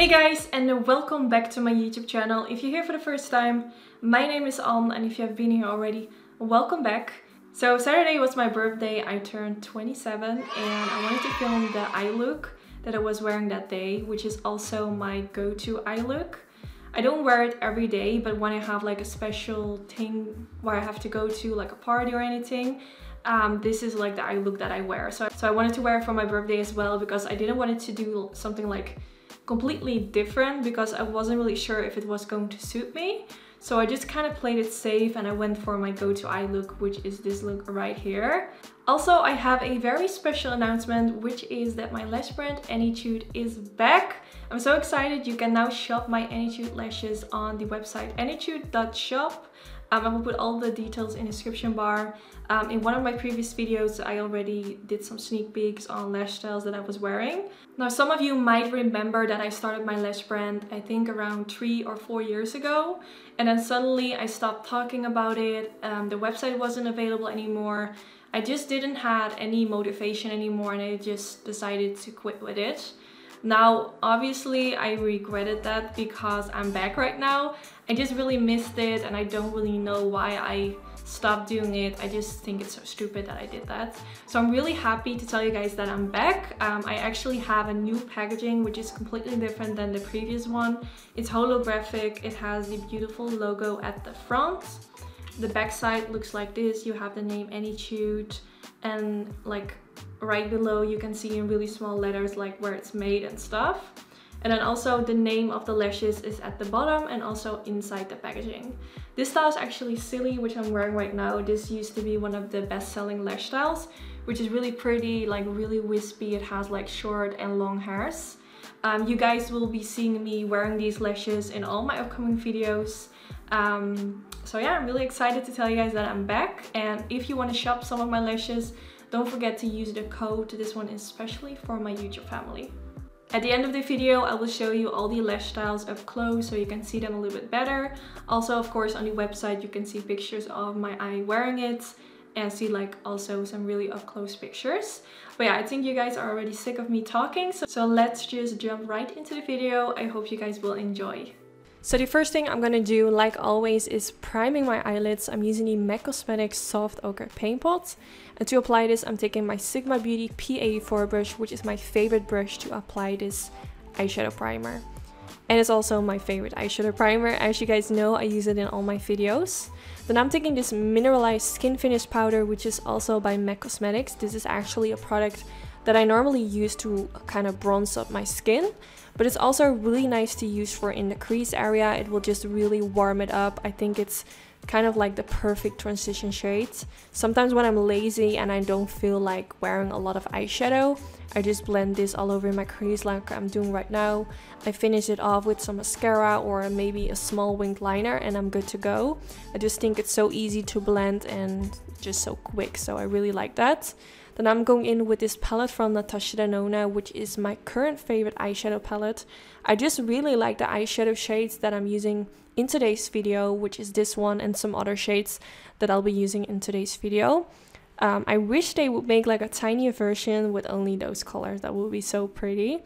Hey guys and welcome back to my YouTube channel. If you're here for the first time, my name is An and if you have been here already, welcome back. So Saturday was my birthday, I turned 27 and I wanted to film the eye look that I was wearing that day, which is also my go-to eye look. I don't wear it every day, but when I have like a special thing where I have to go to like a party or anything, um, this is like the eye look that I wear. So, so I wanted to wear it for my birthday as well because I didn't want it to do something like completely different because I wasn't really sure if it was going to suit me. So I just kind of played it safe and I went for my go-to eye look, which is this look right here. Also, I have a very special announcement, which is that my lash brand Annytude is back. I'm so excited. You can now shop my Annytude lashes on the website annytude.shop. Um, I will put all the details in the description bar. Um, in one of my previous videos, I already did some sneak peeks on lash styles that I was wearing. Now, some of you might remember that I started my lash brand, I think around three or four years ago. And then suddenly I stopped talking about it. Um, the website wasn't available anymore. I just didn't have any motivation anymore and I just decided to quit with it. Now, obviously, I regretted that because I'm back right now. I just really missed it and I don't really know why I stopped doing it. I just think it's so stupid that I did that. So I'm really happy to tell you guys that I'm back. Um, I actually have a new packaging which is completely different than the previous one. It's holographic. It has the beautiful logo at the front. The back side looks like this. You have the name Annytude and like right below you can see in really small letters like where it's made and stuff. And then also the name of the lashes is at the bottom and also inside the packaging. This style is actually silly, which I'm wearing right now. This used to be one of the best selling lash styles, which is really pretty, like really wispy. It has like short and long hairs. Um, you guys will be seeing me wearing these lashes in all my upcoming videos. Um, so yeah, I'm really excited to tell you guys that I'm back. And if you want to shop some of my lashes, don't forget to use the code. This one is especially for my YouTube family. At the end of the video, I will show you all the lash styles up close so you can see them a little bit better. Also, of course, on the website, you can see pictures of my eye wearing it and see like also some really up close pictures. But yeah, I think you guys are already sick of me talking. So, so let's just jump right into the video. I hope you guys will enjoy. So the first thing I'm gonna do, like always, is priming my eyelids. I'm using the MAC Cosmetics Soft Ochre Paint Pot. And to apply this, I'm taking my Sigma Beauty P84 brush, which is my favorite brush to apply this eyeshadow primer. And it's also my favorite eyeshadow primer. As you guys know, I use it in all my videos. Then I'm taking this mineralized skin finish powder, which is also by MAC Cosmetics. This is actually a product that I normally use to kind of bronze up my skin but it's also really nice to use for in the crease area. It will just really warm it up. I think it's kind of like the perfect transition shades sometimes when I'm lazy and I don't feel like wearing a lot of eyeshadow I just blend this all over my crease like I'm doing right now. I finish it off with some mascara or maybe a small winged liner and I'm good to go. I just think it's so easy to blend and just so quick so I really like that then I'm going in with this palette from Natasha Denona, which is my current favorite eyeshadow palette. I just really like the eyeshadow shades that I'm using in today's video, which is this one and some other shades that I'll be using in today's video. Um, I wish they would make like a tinier version with only those colors. That would be so pretty.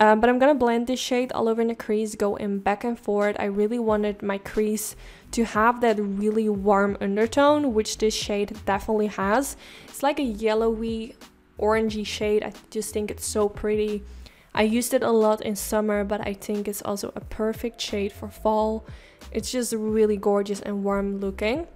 Um, but I'm gonna blend this shade all over the crease, go in back and forth. I really wanted my crease to have that really warm undertone, which this shade definitely has. It's like a yellowy, orangey shade. I just think it's so pretty. I used it a lot in summer, but I think it's also a perfect shade for fall. It's just really gorgeous and warm looking.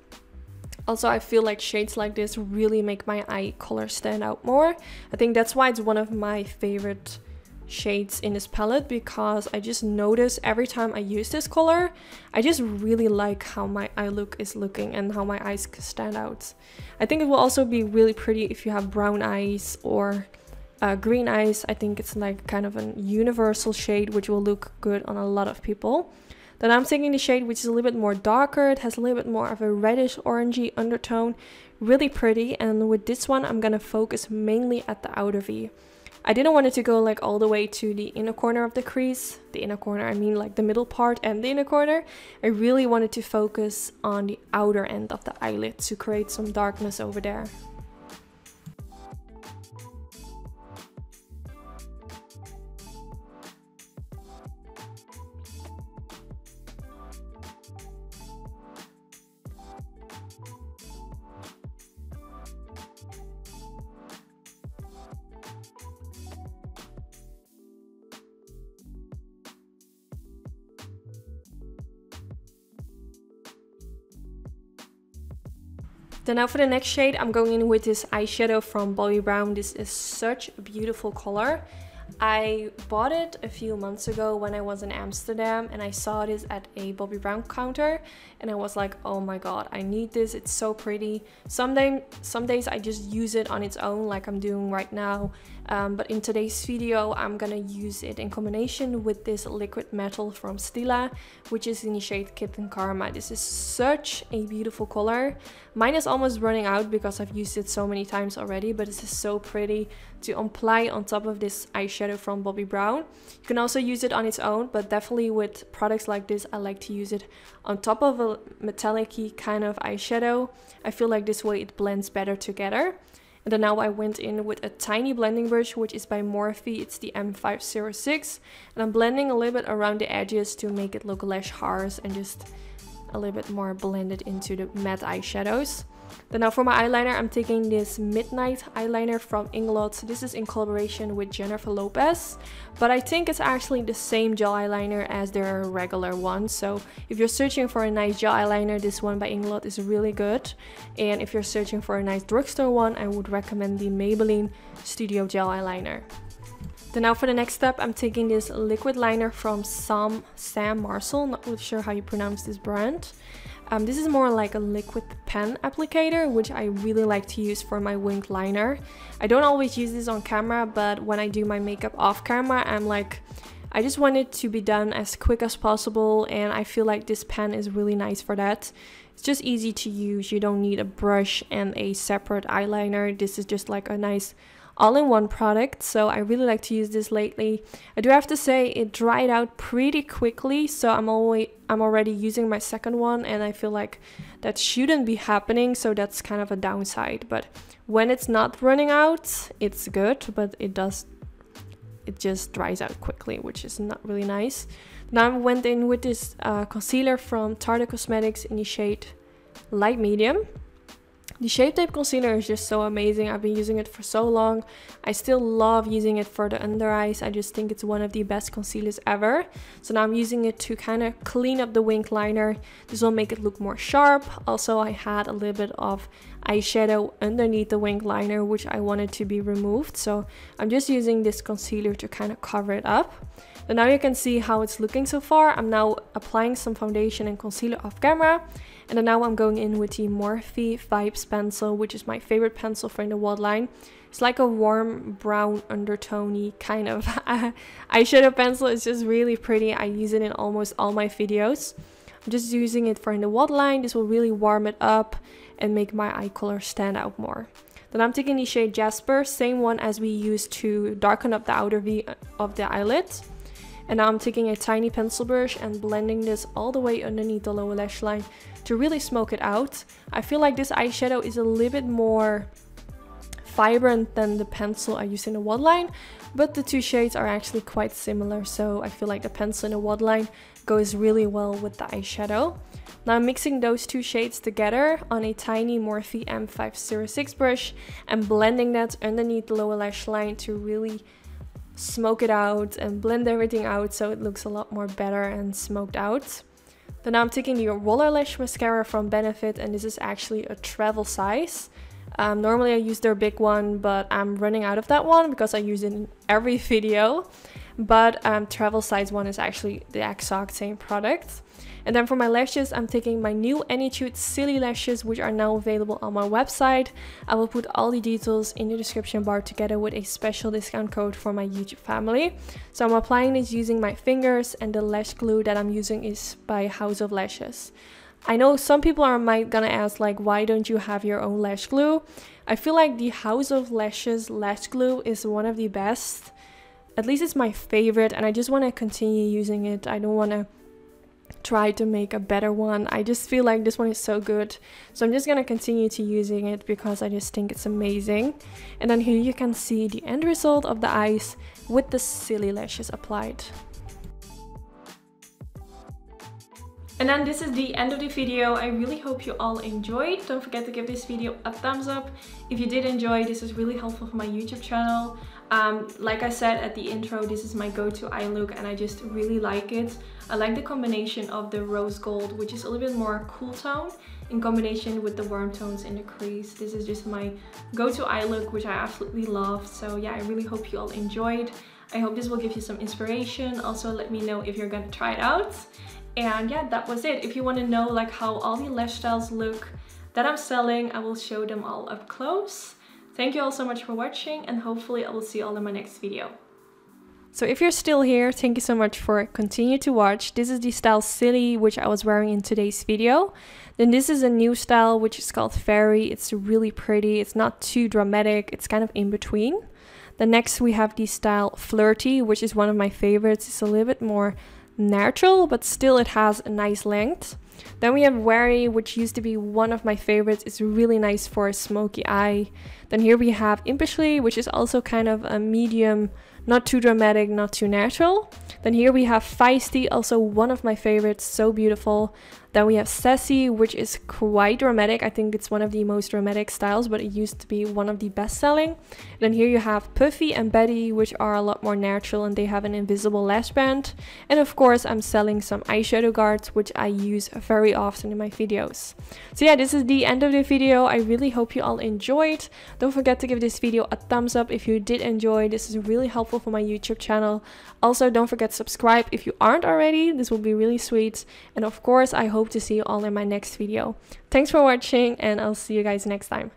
Also, I feel like shades like this really make my eye color stand out more. I think that's why it's one of my favorite shades in this palette because I just notice every time I use this color, I just really like how my eye look is looking and how my eyes stand out. I think it will also be really pretty if you have brown eyes or uh, green eyes. I think it's like kind of a universal shade which will look good on a lot of people. Then I'm taking the shade which is a little bit more darker. It has a little bit more of a reddish orangey undertone. Really pretty and with this one I'm gonna focus mainly at the outer V. I didn't want it to go like all the way to the inner corner of the crease. The inner corner, I mean like the middle part and the inner corner. I really wanted to focus on the outer end of the eyelid to create some darkness over there. Then now for the next shade, I'm going in with this eyeshadow from Bobbi Brown. This is such a beautiful color. I bought it a few months ago when I was in Amsterdam and I saw this at a Bobbi Brown counter and I was like, oh my god, I need this, it's so pretty. Some, day, some days I just use it on its own like I'm doing right now um, but in today's video, I'm gonna use it in combination with this liquid metal from Stila, which is in the shade Kitten Karma. This is such a beautiful color. Mine is almost running out because I've used it so many times already, but this is so pretty to apply on top of this eyeshadow from Bobbi Brown. You can also use it on its own, but definitely with products like this, I like to use it on top of a metallic kind of eyeshadow. I feel like this way it blends better together. And then now I went in with a tiny blending brush, which is by Morphe. It's the M506. And I'm blending a little bit around the edges to make it look less harsh and just a little bit more blended into the matte eyeshadows. Then now for my eyeliner, I'm taking this Midnight eyeliner from Inglot. This is in collaboration with Jennifer Lopez, but I think it's actually the same gel eyeliner as their regular one. So if you're searching for a nice gel eyeliner, this one by Inglot is really good. And if you're searching for a nice drugstore one, I would recommend the Maybelline Studio Gel Eyeliner. Then now for the next step, I'm taking this liquid liner from Sam, Sam Marcel, not really sure how you pronounce this brand. Um, this is more like a liquid pen applicator, which I really like to use for my winged liner. I don't always use this on camera, but when I do my makeup off camera, I'm like, I just want it to be done as quick as possible and I feel like this pen is really nice for that. It's just easy to use, you don't need a brush and a separate eyeliner. This is just like a nice all-in-one product so I really like to use this lately. I do have to say it dried out pretty quickly so I'm always I'm already using my second one and I feel like that shouldn't be happening so that's kind of a downside but when it's not running out it's good but it does it just dries out quickly which is not really nice. Now I went in with this uh, concealer from Tarte Cosmetics in the shade light medium the Shape Tape Concealer is just so amazing. I've been using it for so long. I still love using it for the under eyes. I just think it's one of the best concealers ever. So now I'm using it to kind of clean up the wing liner. This will make it look more sharp. Also, I had a little bit of eyeshadow underneath the wing liner, which I wanted to be removed. So I'm just using this concealer to kind of cover it up. But now you can see how it's looking so far. I'm now applying some foundation and concealer off camera. And then now I'm going in with the Morphe Vibes pencil, which is my favorite pencil in the waterline. It's like a warm brown undertone kind of eyeshadow pencil. It's just really pretty. I use it in almost all my videos. I'm just using it for in the waterline. This will really warm it up and make my eye color stand out more. Then I'm taking the shade Jasper, same one as we used to darken up the outer V uh, of the eyelid. And now I'm taking a tiny pencil brush and blending this all the way underneath the lower lash line to really smoke it out. I feel like this eyeshadow is a little bit more vibrant than the pencil I use in the waterline, but the two shades are actually quite similar, so I feel like the pencil in the waterline goes really well with the eyeshadow. Now I'm mixing those two shades together on a tiny Morphe M506 brush and blending that underneath the lower lash line to really smoke it out and blend everything out so it looks a lot more better and smoked out. Then now I'm taking the Roller Lash Mascara from Benefit and this is actually a travel size. Um, normally I use their big one, but I'm running out of that one because I use it in every video. But um, travel size one is actually the exact same product. And then for my lashes, I'm taking my new Annytude Silly Lashes, which are now available on my website. I will put all the details in the description bar together with a special discount code for my YouTube family. So I'm applying this using my fingers and the lash glue that I'm using is by House of Lashes. I know some people are might gonna ask like why don't you have your own lash glue? I feel like the House of Lashes lash glue is one of the best. At least it's my favorite and I just want to continue using it. I don't want to try to make a better one. I just feel like this one is so good. So I'm just gonna continue to using it because I just think it's amazing. And then here you can see the end result of the eyes with the silly lashes applied. And then this is the end of the video. I really hope you all enjoyed. Don't forget to give this video a thumbs up. If you did enjoy, this is really helpful for my YouTube channel. Um, like I said at the intro, this is my go-to eye look and I just really like it. I like the combination of the rose gold, which is a little bit more cool tone, in combination with the warm tones in the crease. This is just my go-to eye look, which I absolutely love. So yeah, I really hope you all enjoyed. I hope this will give you some inspiration. Also, let me know if you're gonna try it out. And yeah, that was it. If you wanna know like how all the lash styles look that I'm selling, I will show them all up close. Thank you all so much for watching and hopefully I will see you all in my next video. So if you're still here, thank you so much for continue to watch. This is the style Silly, which I was wearing in today's video. Then this is a new style, which is called Fairy. It's really pretty. It's not too dramatic. It's kind of in between. The next we have the style Flirty, which is one of my favorites. It's a little bit more natural, but still it has a nice length. Then we have Wary, which used to be one of my favorites. It's really nice for a smoky eye. Then here we have Impishly, which is also kind of a medium not too dramatic, not too natural. Then here we have Feisty, also one of my favorites, so beautiful. Then we have Sassy, which is quite dramatic. I think it's one of the most dramatic styles, but it used to be one of the best selling. Then here you have Puffy and Betty, which are a lot more natural and they have an invisible lash band. And of course, I'm selling some eyeshadow guards, which I use very often in my videos. So yeah, this is the end of the video. I really hope you all enjoyed. Don't forget to give this video a thumbs up if you did enjoy. This is really helpful for my YouTube channel. Also, don't forget to subscribe if you aren't already. This will be really sweet. And of course, I hope to see you all in my next video. Thanks for watching and I'll see you guys next time.